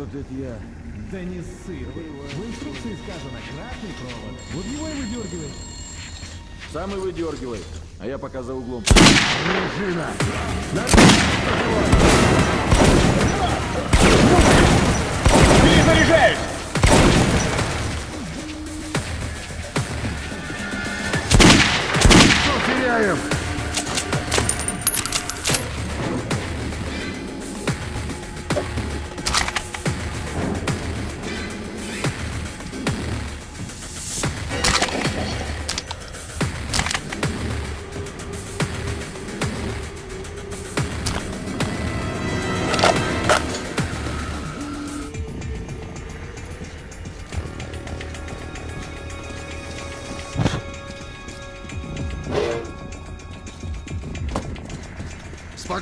Что-то это я... Да не ссы. В инструкции сказано красный провод. Вот его и выдергивай. Сам и выдергивай. А я пока за углом. Пружина. Перезаряжаюсь!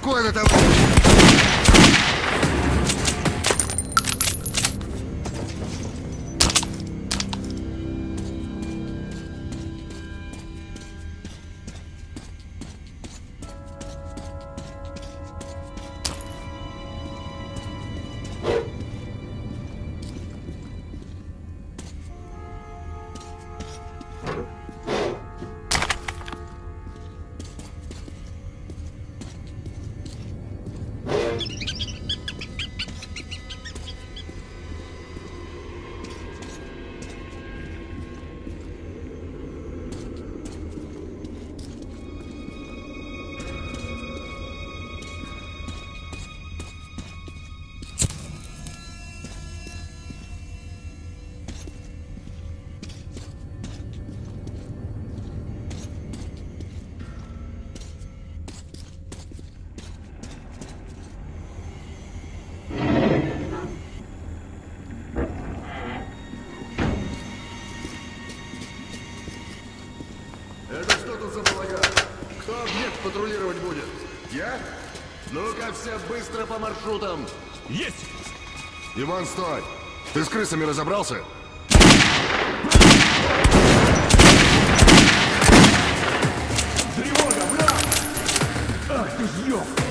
Спокойно, товарищ! Патрулировать будет? Я? Ну-ка все быстро по маршрутам. Есть! Иван, стой! Ты с крысами разобрался? Тревога, враг! Ах ты ж ёб!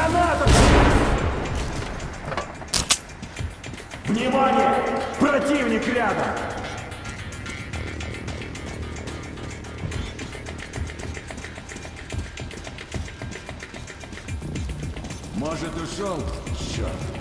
Граната! Внимание! Противник рядом! Может, ушел? Черт.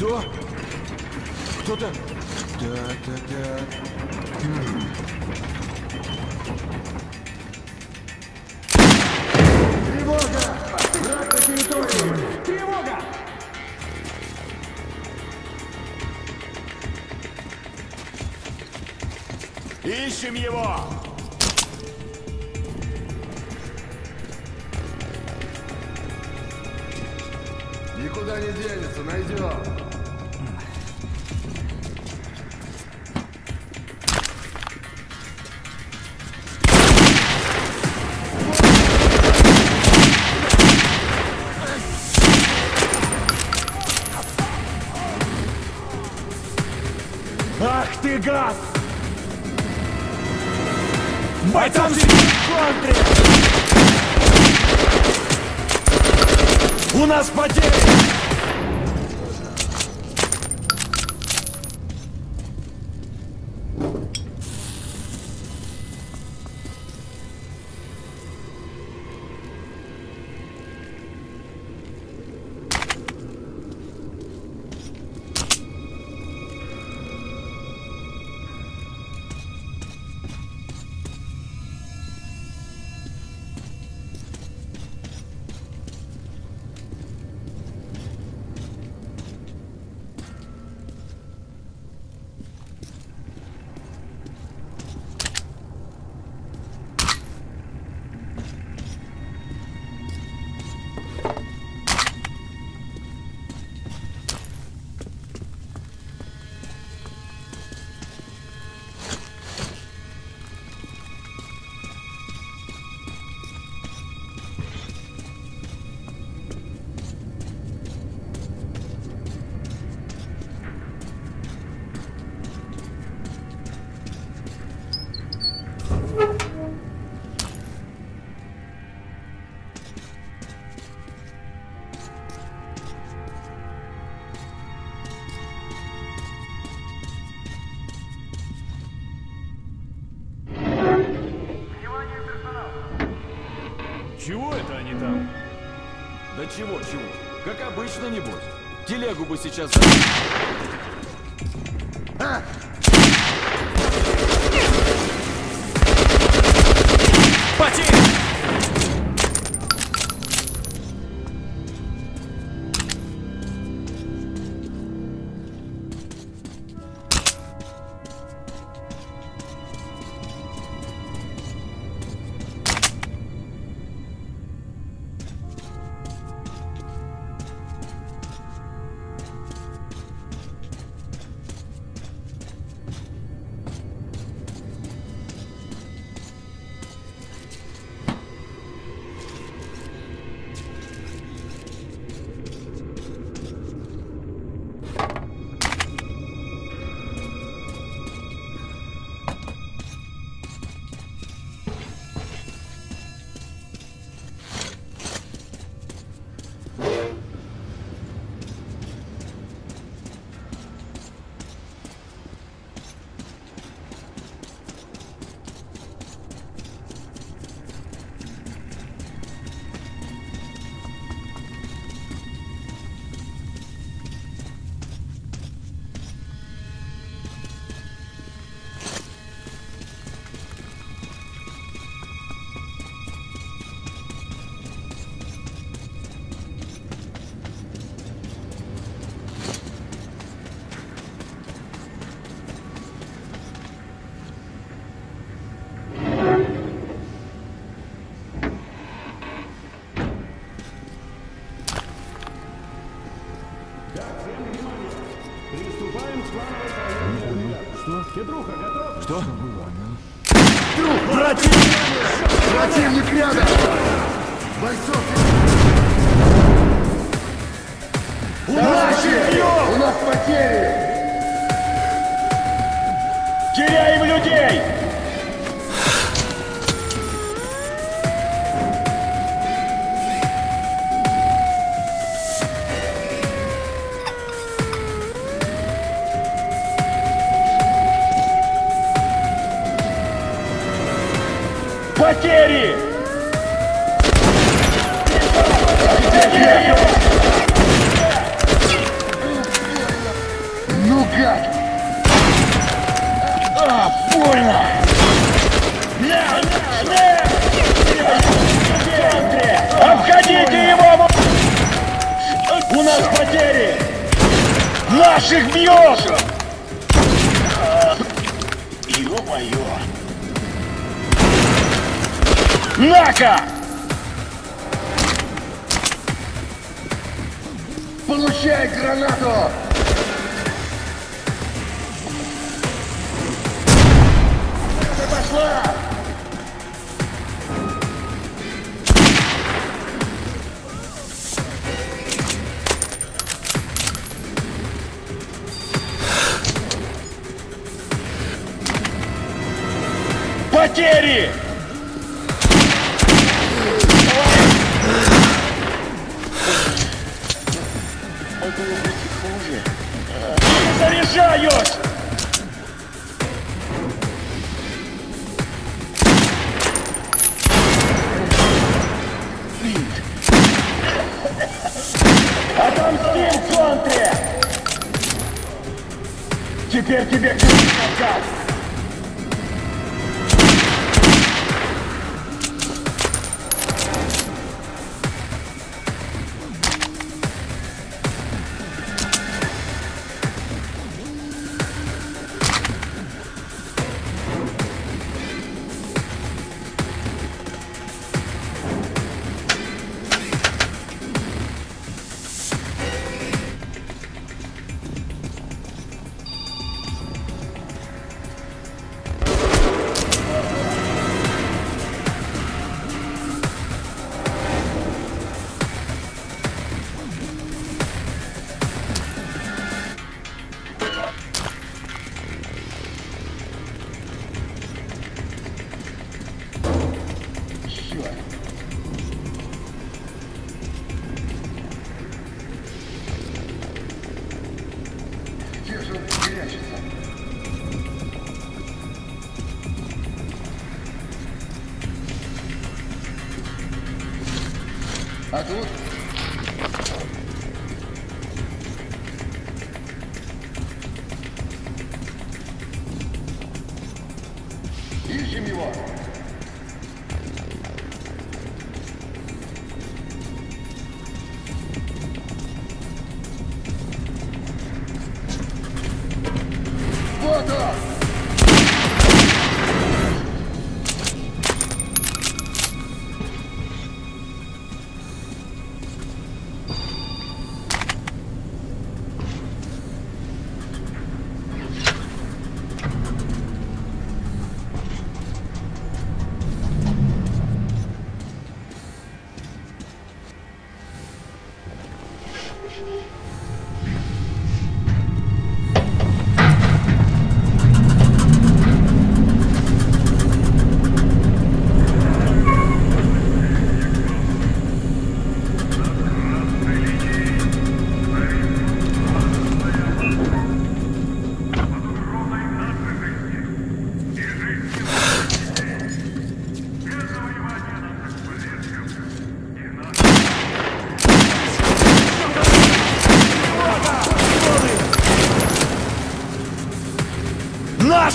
Что? Кто-то... Так, так, так. Тревога! Ищем его! Никуда не денется, найдем. Бойцам контре! У нас потери! Обычно, небось. Телегу бы сейчас... Петруха, готов? Что? Противник рядом! Бойцов! Наши! У нас потери! Теряем людей! А, больно! Обходите его! У нас потери! Наших бьет! Ё-моё! На-ка! Получай гранату! Потери! Заряжаюсь! Отомстим в центре! Теперь тебе конец! Где А тут?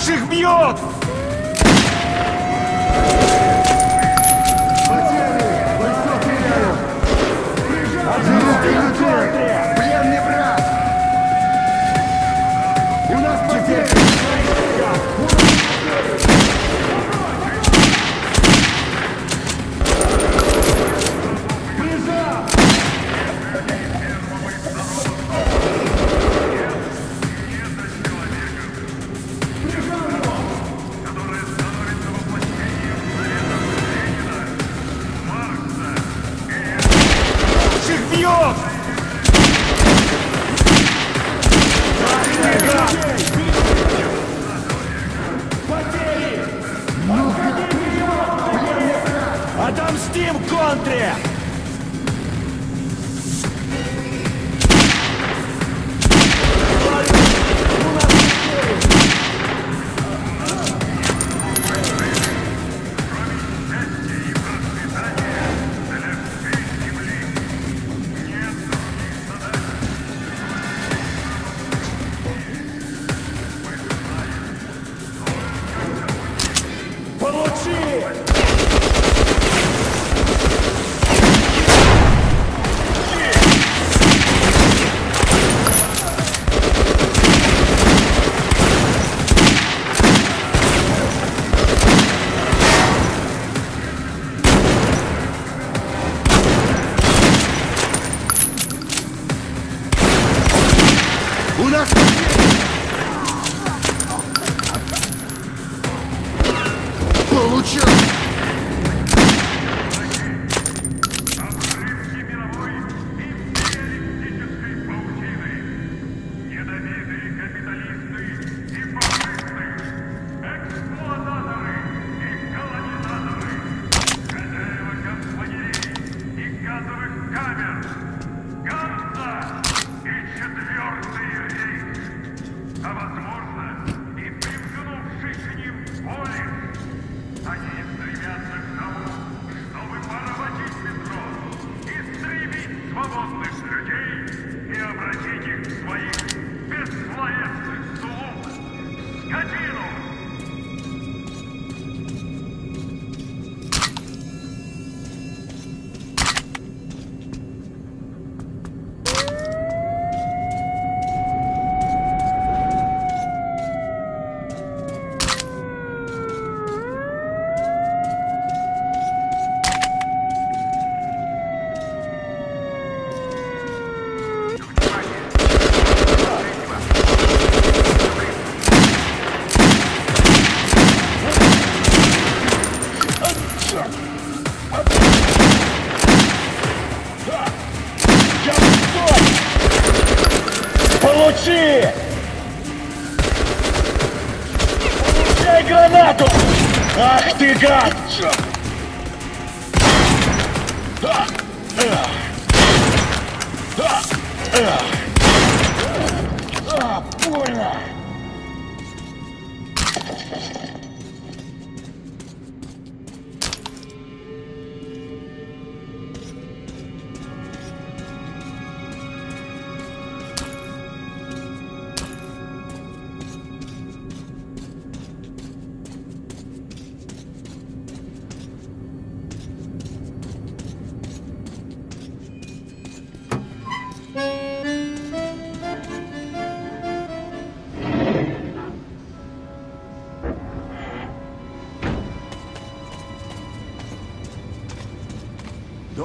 Наших бьет! encontre! Time out.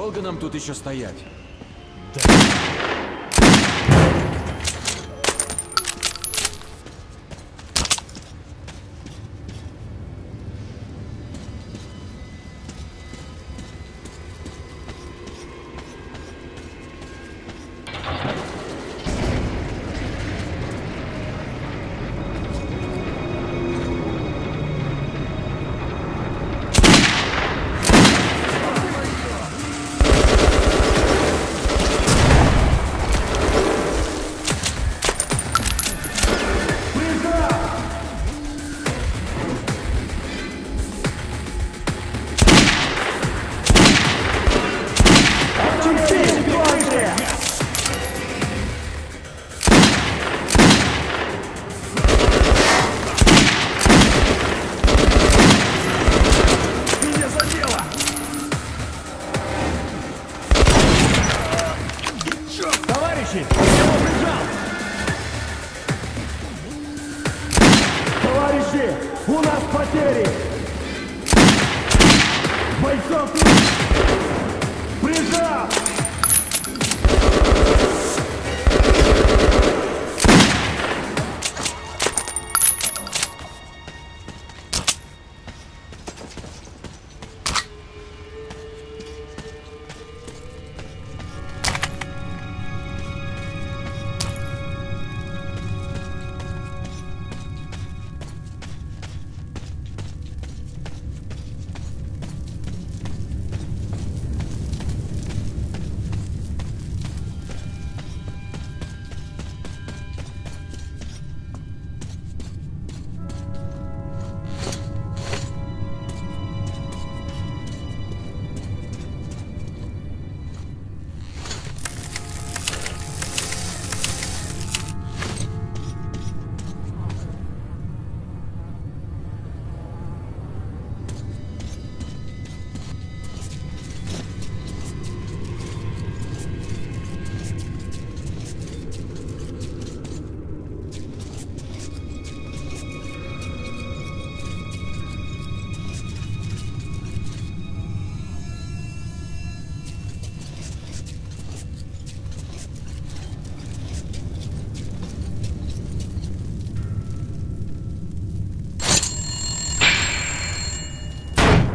Долго нам тут еще стоять? Удачи! Его прижал! Товарищи, у нас потери!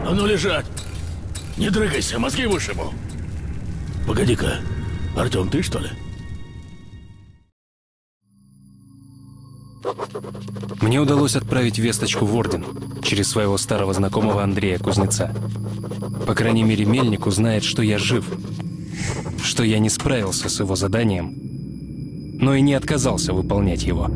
А ну лежать! Не дрыгайся, мозги вышибу! Погоди-ка, Артем, ты что ли? Мне удалось отправить весточку в Орден через своего старого знакомого Андрея Кузнеца. По крайней мере, Мельник узнает, что я жив, что я не справился с его заданием, но и не отказался выполнять его.